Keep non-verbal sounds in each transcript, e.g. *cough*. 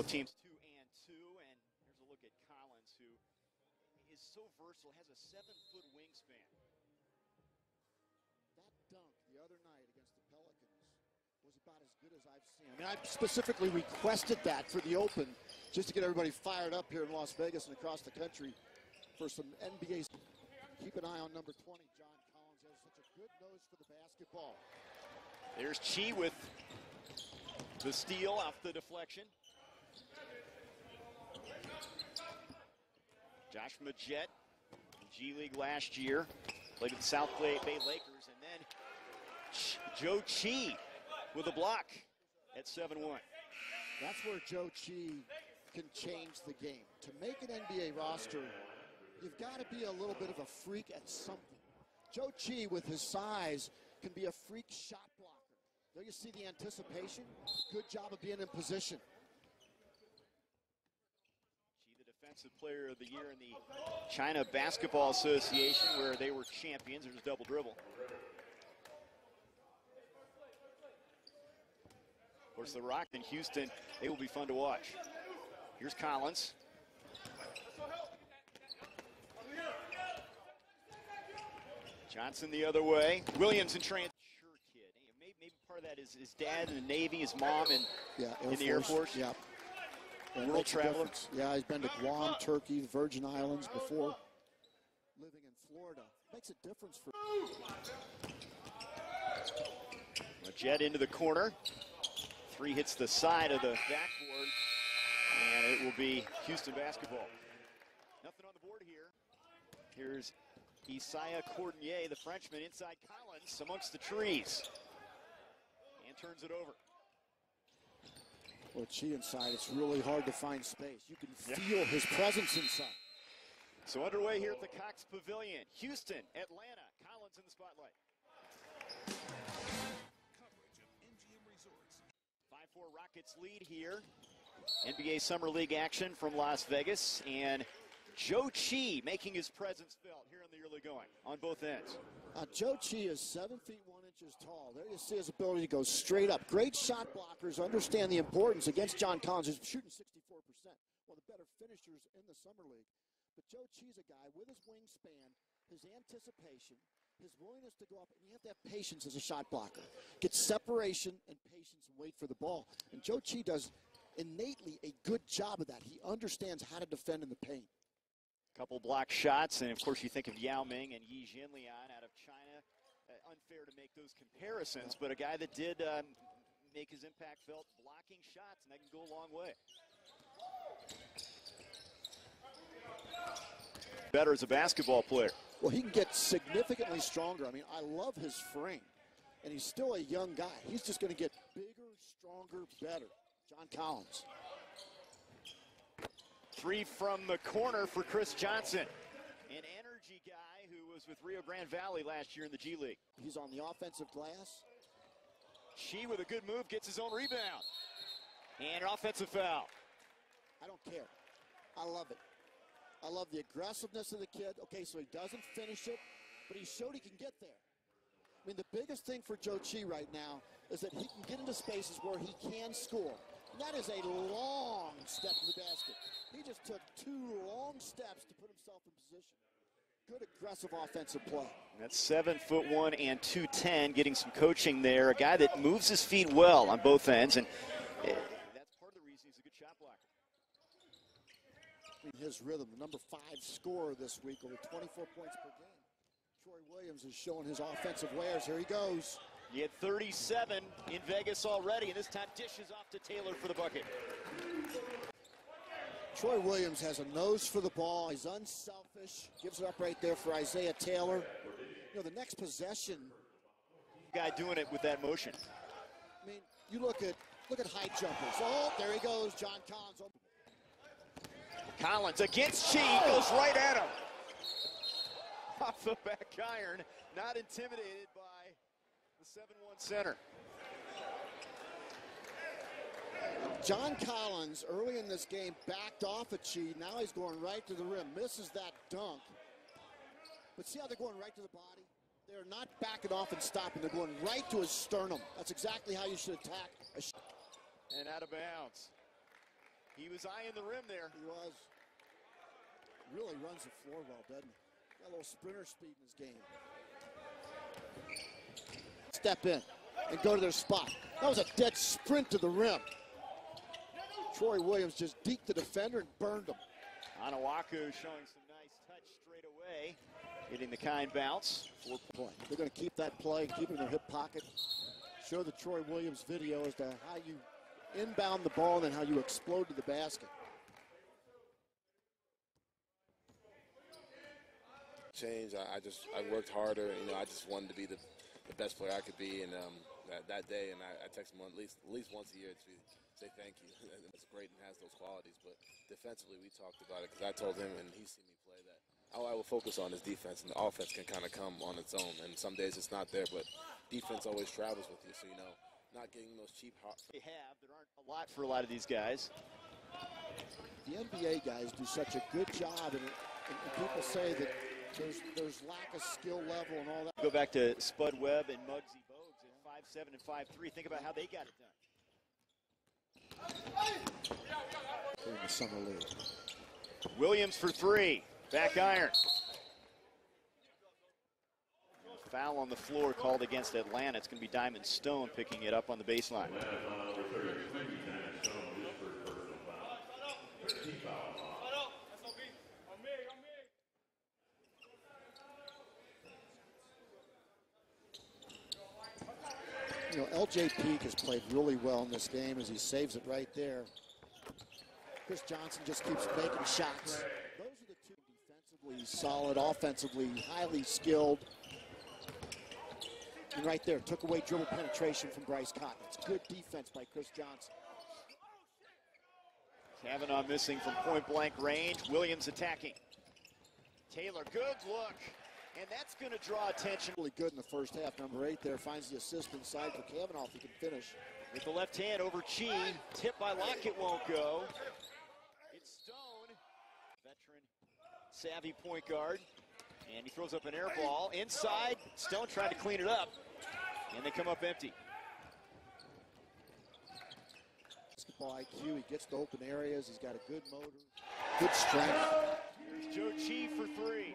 Both teams two and two, and here's a look at Collins, who is so versatile, has a seven-foot wingspan. That dunk the other night against the Pelicans was about as good as I've seen. I mean, I specifically requested that for the Open just to get everybody fired up here in Las Vegas and across the country for some NBA. Keep an eye on number 20, John Collins has such a good nose for the basketball. There's Qi with the steal off the deflection. Josh Magette, G League last year, played with the South Bay Lakers, and then Zhou Qi with a block at 7 1. That's where Zhou Qi can change the game. To make an NBA roster, you've got to be a little bit of a freak at something. Zhou Qi, with his size, can be a freak shot blocker. There you see the anticipation. Good job of being in position. Qi, the defensive player of the year in the China Basketball Association, where they were champions. There's a double dribble. Of course, the Rock in Houston, they will be fun to watch. Here's Collins. Johnson the other way. Williams in transition. Sure, kid. Maybe, maybe part of that is his dad in the Navy, his mom, and Yeah, In the Air Force? Yeah. Yeah, it World a traveler? Yeah, he's been to Guam, Turkey, the Virgin Islands before living in Florida. Makes a difference for. A jet into the corner. Three hits the side of the backboard, and it will be Houston basketball. Nothing on the board here. Here's Isaiah Cordinier, the Frenchman, inside Collins amongst the trees. And turns it over. Well, Qi inside, it's really hard to find space. You can feel his presence inside. So underway here at the Cox Pavilion. Houston, Atlanta. Collins in the spotlight. 5-4 Rockets lead here. NBA Summer League action from Las Vegas. And Zhou Qi making his presence felt here in the early going on both ends. Uh, Zhou Qi is seven feet one inches tall. There you see his ability to go straight up. Great shot blockers understand the importance against John Collins, who's shooting 64%. One of the better finishers in the summer league. But Zhou Qi's a guy with his wingspan, his anticipation, his willingness to go up, and you have to have patience as a shot blocker. Get separation and patience and wait for the ball. And Zhou Qi does innately a good job of that. He understands how to defend in the paint. Couple block shots, and of course you think of Yao Ming and Yi Jianlian out of China. Uh, unfair to make those comparisons, but a guy that did um, make his impact felt blocking shots, and that can go a long way. Better as a basketball player. Well, he can get significantly stronger. I mean, I love his frame, and he's still a young guy. He's just going to get bigger, stronger, better. John Collins. Three from the corner for Chris Johnson, an energy guy who was with Rio Grande Valley last year in the G League. He's on the offensive glass. She with a good move gets his own rebound. And an offensive foul. I don't care. I love it. I love the aggressiveness of the kid. Okay, so he doesn't finish it, but he showed he can get there. I mean, the biggest thing for Zhou Qi right now is that he can get into spaces where he can score. And that is a long step to the basket. He just took two long steps to put himself in position. Good aggressive offensive play. That's seven foot one and 210, getting some coaching there. A guy that moves his feet well on both ends, and eh, that's part of the reason he's a good shot blocker. his rhythm. The number five scorer this week, over 24 points per game. Troy Williams is showing his offensive wares. Here he goes. He had 37 in Vegas already, and this time dishes off to Taylor for the bucket. Troy Williams has a nose for the ball. He's unselfish. Gives it up right there for Isaiah Taylor. You know, the next possession, Guy doing it with that motion. I mean, you look at look at high jumpers. Oh, there he goes, John Collins. Collins against Qi goes right at him. Off the back iron, not intimidated by the 7-1 center. John Collins, early in this game, backed off a Qi. Now he's going right to the rim. Misses that dunk. But see how they're going right to the body? They're not backing off and stopping. They're going right to his sternum. That's exactly how you should attack And out of bounds. He was eyeing the rim there. He was. Really runs the floor well, doesn't he? Got a little sprinter speed in his game. Step in and go to their spot. That was a dead sprint to the rim. Troy Williams just deked the defender and burned him. Onuaku showing some nice touch straight away, hitting the kind bounce. Four Play. They're going to keep that play, keep it in their hip pocket. Show the Troy Williams video as to how you inbound the ball and then how you explode to the basket. change. I, I just I worked harder. You know, I just wanted to be the, the best player I could be, and um, that, that day, and I, I text him at least at least once a year to say thank you. *laughs* And it's great and has those qualities. But defensively, we talked about it because I told him, and he's seen me play that. All I will focus on is defense, and the offense can kind of come on its own. And some days it's not there, but defense always travels with you. So you know, not getting those cheap hot. they have. There aren't a lot for a lot of these guys. The NBA guys do such a good job, and, and, and people say that there's there's lack of skill level and all that. Go back to Spud Webb and Muggsy Bogues at five seven and five three. Think about how they got it done. in the summer league. Williams for three. Back iron. Foul on the floor called against Atlanta. It's going to be Diamond Stone picking it up on the baseline. LJ Peak has played really well in this game as he saves it right there. Chris Johnson just keeps making shots. Those are the two defensively solid, offensively highly skilled. And right there, took away dribble penetration from Bryce Cotton. It's good defense by Chris Johnson. Cavanaugh missing from point blank range. Williams attacking. Taylor, good look. And that's going to draw attention Really good in the first half. Number eight there finds the assist inside for Cavanaugh if he can finish. with the left hand over Qi. Tip by Lockett won't go. It's Stone, veteran, savvy point guard. And he throws up an air ball inside. Stone trying to clean it up. And they come up empty. Basketball IQ, he gets to open areas. He's got a good motor, good strength. Here's Zhou Qi for three.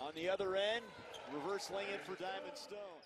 On the other end, reverse lay in for Diamond Stone.